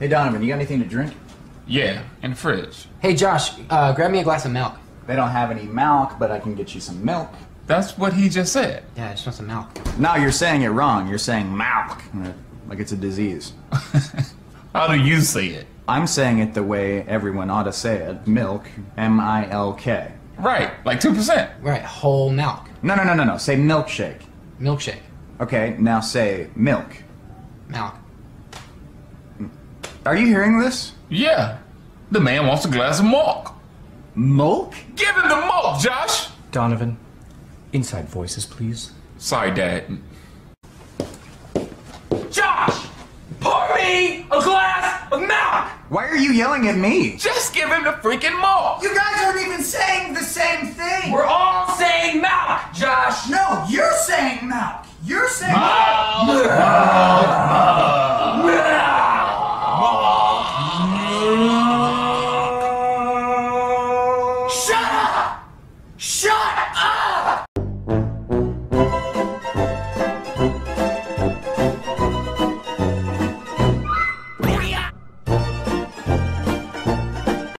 Hey Donovan, you got anything to drink? Yeah, in the fridge. Hey, Josh, uh, grab me a glass of milk. They don't have any milk, but I can get you some milk. That's what he just said. Yeah, I just want some milk. No, you're saying it wrong. You're saying milk, like it's a disease. How do you say it? I'm saying it the way everyone ought to say it. Milk, M-I-L-K. Right, like 2%. Right, whole milk. No, no, no, no, no. Say milkshake. Milkshake. Okay, now say milk. Milk. Are you hearing this? Yeah. The man wants a glass of milk. Milk? Give him the milk, Josh! Donovan, inside voices, please. Sorry, Dad. Josh! Pour me a glass of milk! Why are you yelling at me? Just give him the freaking milk! You guys aren't even saying the same thing! We're all saying milk, Josh! No, you're saying milk! You're saying Shut up! Shut